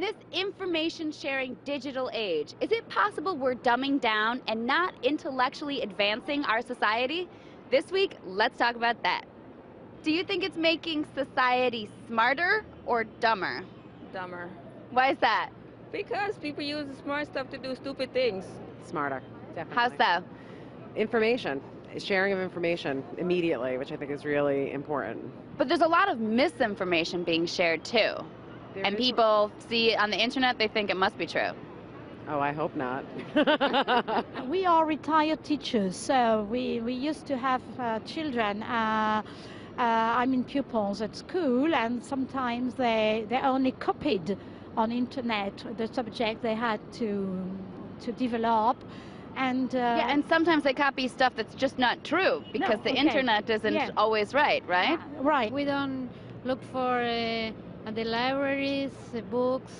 In this information sharing digital age, is it possible we're dumbing down and not intellectually advancing our society? This week, let's talk about that. Do you think it's making society smarter or dumber? Dumber. Why is that? Because people use the smart stuff to do stupid things. Smarter, definitely. How so? Information, sharing of information immediately, which I think is really important. But there's a lot of misinformation being shared too. There and is- people see it on the internet, they think it must be true. Oh, I hope not. We are retired teachers, so we, we used to have uh, children. Uh, uh, I mean, pupils at school, and sometimes they, they only copied on internet the subject they had to to develop, and uh, yeah, and sometimes they copy stuff that's just not true because the okay. internet isn't Yeah. always right, right? yeah, right. We don't look for uh, at the libraries, uh, books.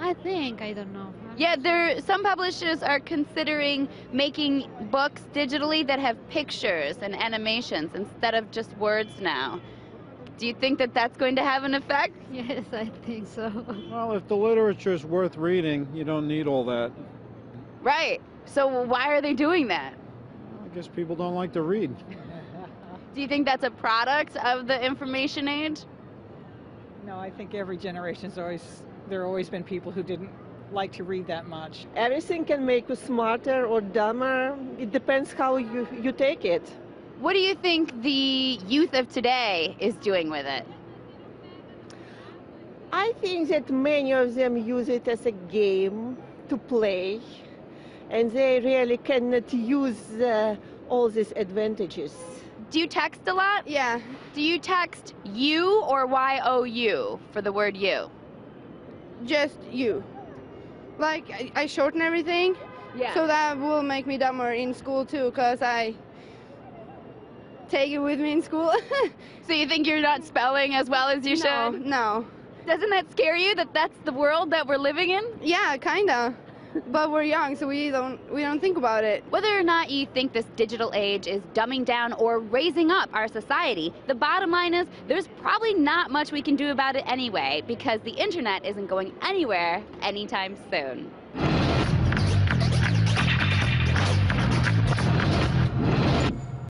I think I don't know. Yeah, there some publishers are considering making books digitally that have pictures and animations instead of just words now. Do you think that that's going to have an effect? Yes, I think so. Well, if the literature is worth reading, you don't need all that. Right. So why are they doing that? I guess people don't like to read. Do you think that's a product of the information age? No, I think every generation's always there have always been people who didn't like to read that much. Everything can make you smarter or dumber. It depends how you, you take it. What do you think the youth of today is doing with it? I think that many of them use it as a game to play, and they really cannot use uh, all these advantages. Do you text a lot? Yeah, Do you text you or Y O U for the word you? just you. Like, I, I shorten everything, Yeah. so that will make me dumber in school too, because I take it with me in school. So you think you're not spelling as well as you no, should? no. Doesn't that scare you that that's the world that we're living in? Yeah, kinda. But we're young, so we don't we don't think about it. Whether or not you think this digital age is dumbing down or raising up our society, the bottom line is there's probably not much we can do about it anyway because the internet isn't going anywhere anytime soon.